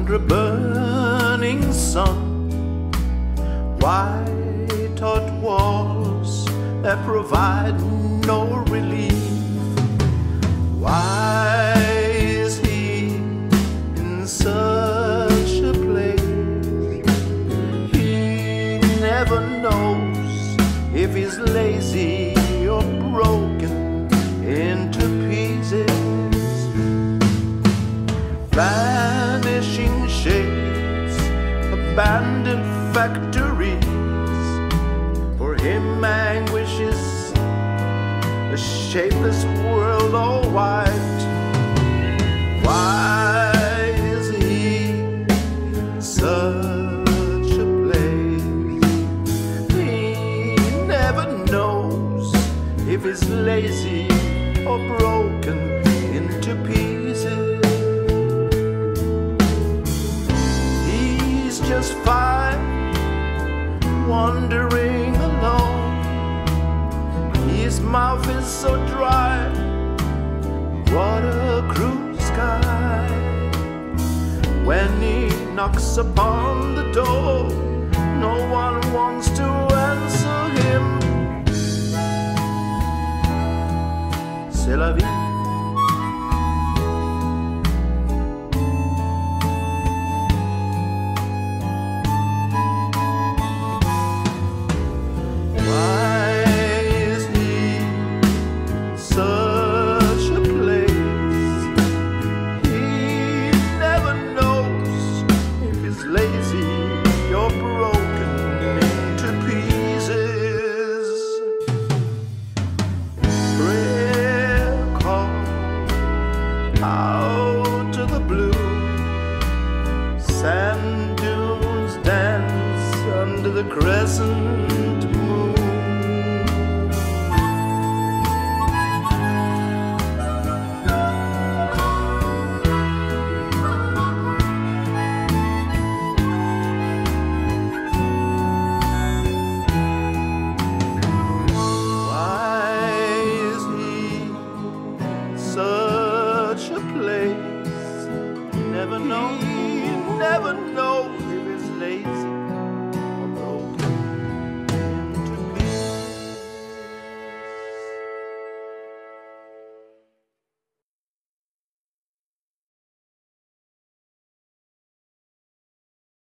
under a burning sun. White hot walls that provide no relief. Why is he in such a place? He never knows if he's lazy or broken into pieces. Abandoned factories. For him, anguish is a shapeless world all white. Why is he such a place? He never knows if he's lazy or broken wandering alone. His mouth is so dry. What a cruel sky. When he knocks upon the door, no one wants. the crescent.